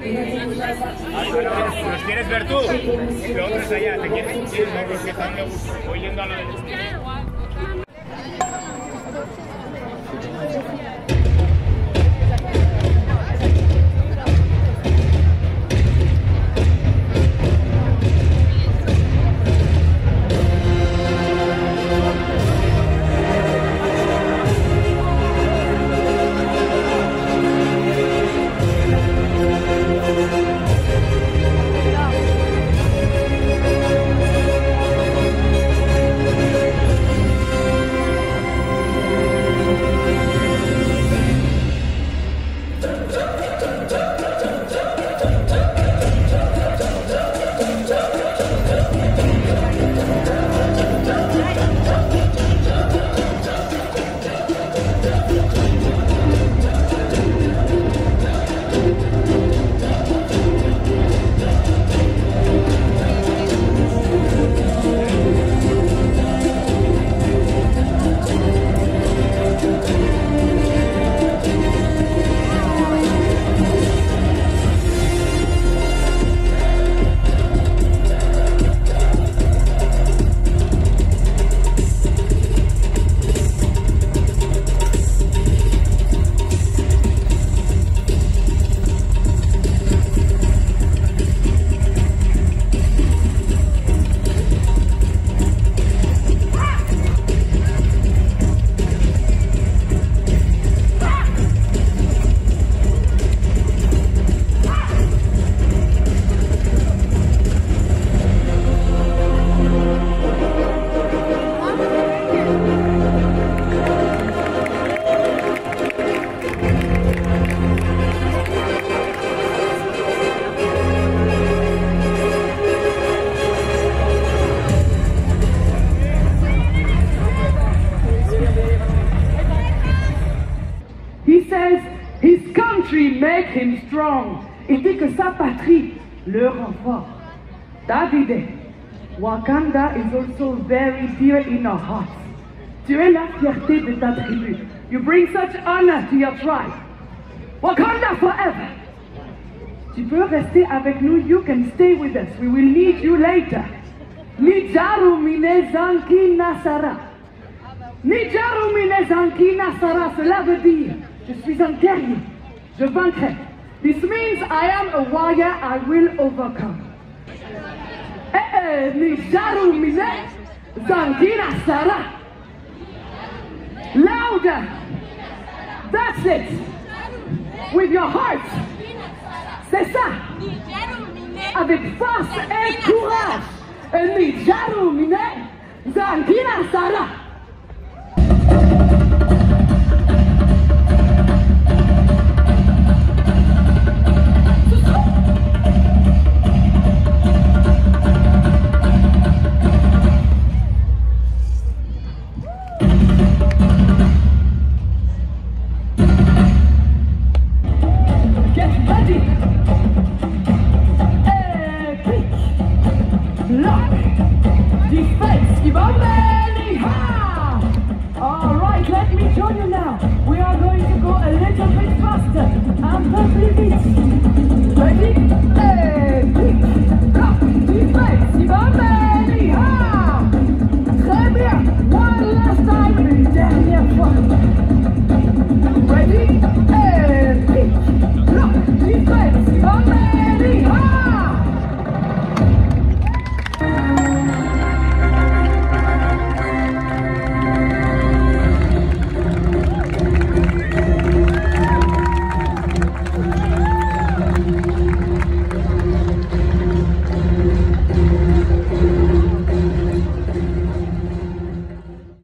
¿Los quieres ver tú? Lo otro es allá. ¿Te quieres? Sí, no, los que están oyendo a lo de... says his country make him strong. Il dit que sa patrie le rend. David, Wakanda is also very dear in our hearts. Tu es la fierté de ta tribu. You bring such honor to your tribe. Wakanda forever. Tu peux rester avec nous. You can stay with us. We will need you later. Nijaru mine zanki nasara. Nijaru mine zanki nasara. Cela veut dire, je suis un guerrier. Je vaincrai. This means I am a warrior. I will overcome. Eh eh, zanki nasara. Louder. That's it. With your heart. C'est ça. Avec force et courage. Et Nijaru mine zanki nasara. block, defense, Ibameli, ha! Alright, let me show you now. We are going to go a little